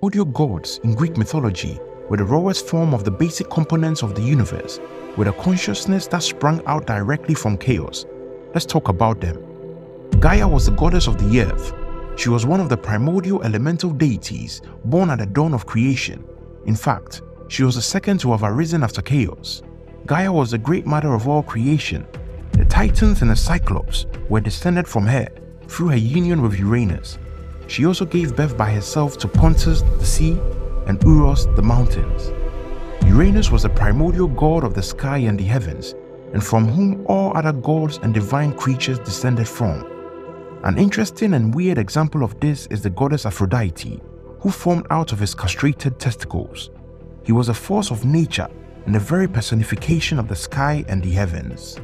Audio gods in Greek mythology were the rawest form of the basic components of the universe, with a consciousness that sprang out directly from chaos. Let's talk about them. Gaia was the goddess of the earth. She was one of the primordial elemental deities born at the dawn of creation. In fact, she was the second to have arisen after chaos. Gaia was the great mother of all creation. The Titans and the Cyclops were descended from her through her union with Uranus. She also gave birth by herself to Pontus the sea and Uros the mountains. Uranus was the primordial god of the sky and the heavens, and from whom all other gods and divine creatures descended from. An interesting and weird example of this is the goddess Aphrodite, who formed out of his castrated testicles. He was a force of nature and the very personification of the sky and the heavens.